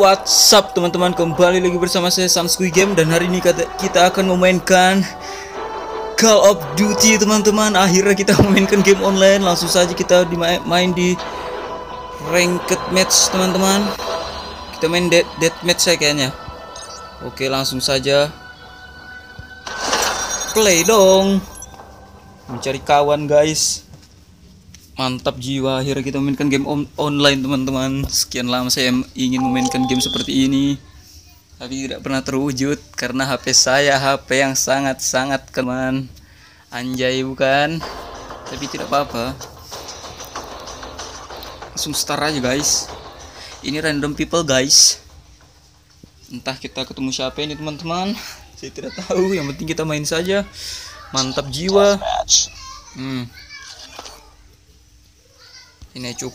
what's up teman-teman? Kembali lagi bersama saya Samskui Game. Dan hari ini kita akan memainkan Call of Duty teman-teman. Akhirnya kita memainkan game online. Langsung saja kita main di ranked match teman-teman. Kita main dead, dead match saya kayaknya. Oke langsung saja. Play dong. Mencari kawan guys mantap jiwa akhirnya kita memainkan game on- online teman-teman. Sekian lama saya ingin memainkan game seperti ini. Tapi tidak pernah terwujud karena HP saya HP yang sangat-sangat keman. Anjay bukan? Tapi tidak apa-apa. Langsung start aja guys. Ini random people guys. Entah kita ketemu siapa ini teman-teman. Saya tidak tahu. Yang penting kita main saja. Mantap jiwa. Hmm ini cuk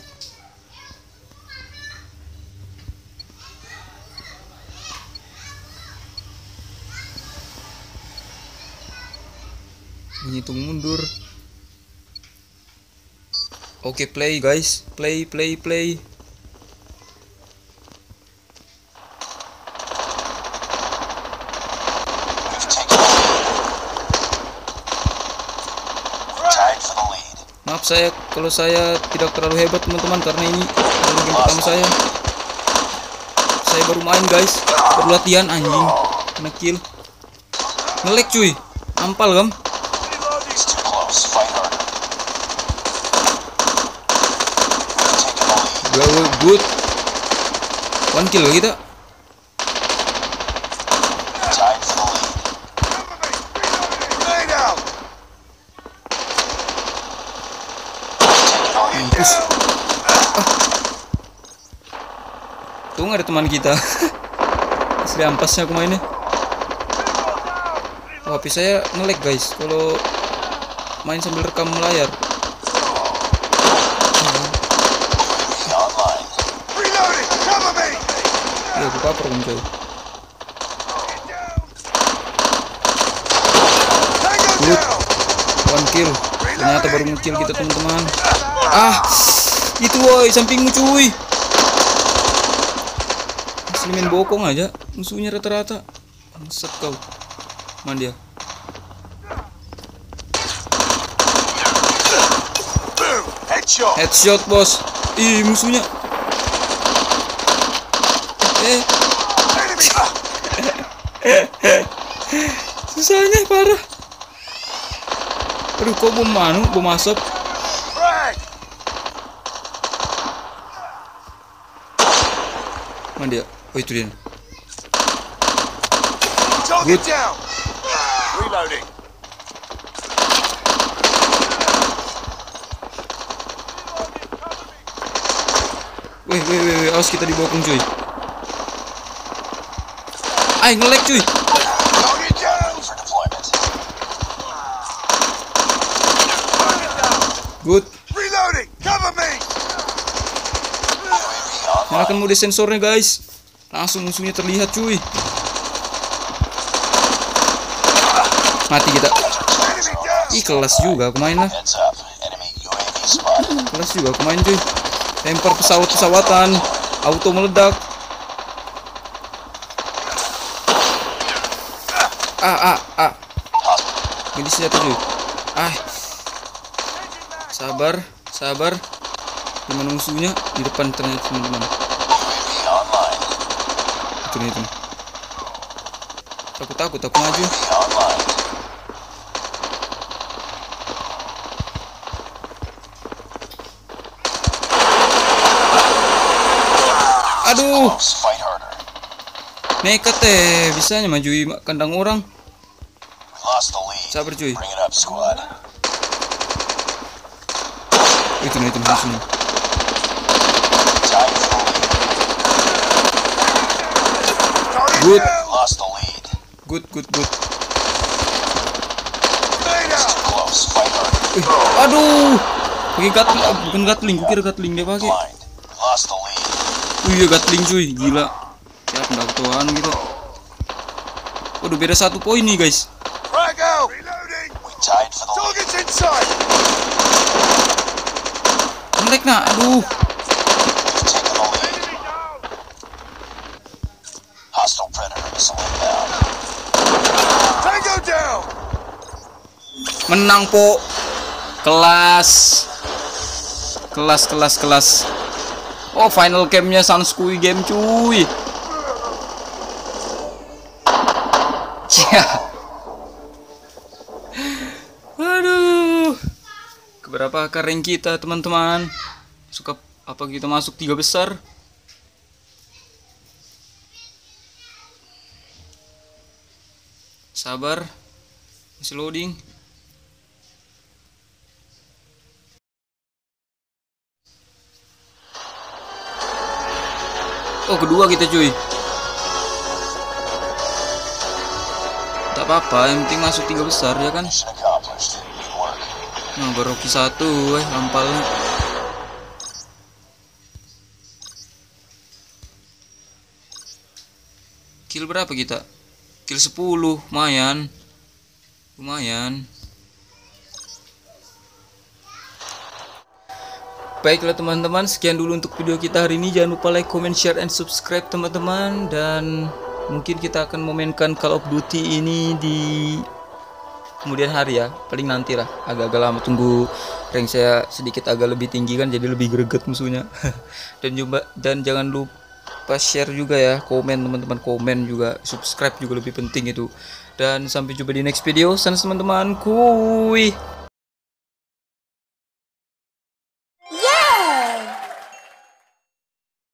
menghitung mundur oke play guys play play play. Tied for the lead. Maaf saya kalau saya tidak terlalu hebat teman-teman karena ini baru game pertama saya saya baru main guys baru latihan anjing kena kill ngelek cuy ampal lead. Well, good. One kill kita. Tied for the lead. Grenade out. Taking the lead. Mampus. Tuh ada teman kita. Asli ampasnya aku mainnya. Oh, HP saya nge-lag guys kalau main sambil rekam layar. Ya, aku cover kan coy. Good. One kill. Ternyata baru nge-kill kita teman-teman. Ah, itu woi sampingmu cuy. Asli main bokong aja. Musuhnya rata-rata. Bangsat kau. Mana dia? Headshot. Headshot bos. Ih musuhnya. Eh susahnya parah. Aduh kok bom manu bom asap. Dia? Oh itu dia. Good. down. Reloading. Weh weh weh, weh. awas kita dibokong cuy. Ay ngelek cuy. Good. Reloading. Cover me. UAV online. Nyalakan mode sensornya guys. Langsung musuhnya terlihat cuy. Mati kita. Ih kelas juga aku main lah. Kelas juga aku main cuy. Lempar pesawat-pesawatan. Auto meledak. Ah ah ah. Ini senjata cuy. Ah. Sabar, sabar. Gimana musuhnya? Di depan ternyata teman-teman. Itu nih itu. Takut takut aku maju. Aduh, nekat teh. Bisanya maju kandang orang. Sabar cuy. Itu nih musuhnya. Tied for the lead. Good. Lost the lead. Good, good, good. It's too close. Fight harder. Wih, aduh. Pakai gatling, ah, bukan gatling, gua kira gatling dia pakai. Wih, ya gatling cuy, gila. Ya pendaktuan gitu. Waduh, beda satu poin nih guys. Frag out. Reloading. Hostile predator. Tango down. Menang, Po. Kelas. Kelas, kelas, kelas. Oh, final game-nya Sanskui game, cuy. Cia. Aduh. Keberapa kering kita, teman-teman? Suka apa kita masuk tiga besar? Sabar. Masih loading. Oh kedua kita cuy Tak apa-apa yang penting masuk tiga besar ya kan. Nah baru Rocky satu eh ampalnya Kill berapa kita? Kill 10 lumayan Lumayan Baiklah teman-teman, sekian dulu untuk video kita hari ini. Jangan lupa like, comment, share, and subscribe teman-teman. Dan mungkin kita akan memainkan Call of Duty ini di kemudian hari ya. Paling nanti lah, agak-agak lama tunggu rank saya sedikit agak lebih tinggi kan, jadi lebih greget musuhnya. dan juga dan jangan lupa share juga ya, komen teman-teman, komen juga, subscribe juga lebih penting itu. Dan sampai jumpa di next video. Sana teman-teman, kuy.